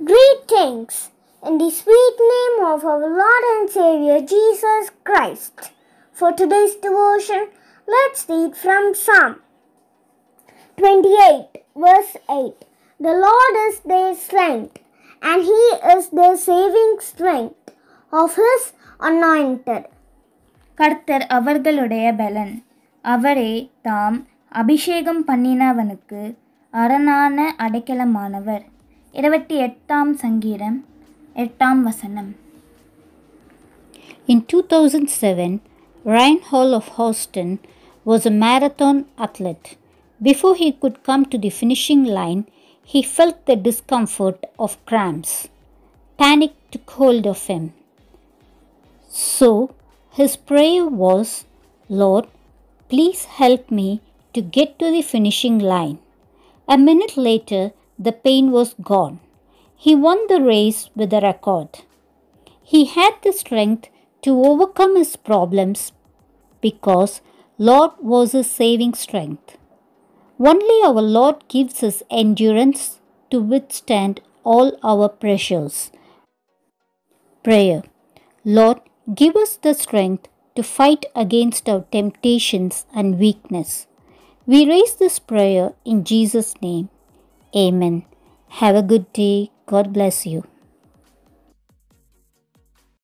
Greetings in the sweet name of our Lord and Savior Jesus Christ. For today's devotion, let's read from Psalm 28, verse 8. The Lord is their strength, and He is their saving strength of His anointed. கர்த்தர் அவர்களுடைய பலன் அவரே தாம் அபிஷேகம் பண்ணினவனுக்கு அரணான அடைக்கலமானவர் in 2007, Ryan Hall of Houston was a marathon athlete. Before he could come to the finishing line, he felt the discomfort of cramps. Panic took hold of him. So his prayer was, Lord, please help me to get to the finishing line. A minute later, the pain was gone. He won the race with a record. He had the strength to overcome his problems because Lord was his saving strength. Only our Lord gives us endurance to withstand all our pressures. Prayer Lord, give us the strength to fight against our temptations and weakness. We raise this prayer in Jesus' name. Amen. Have a good day. God bless you.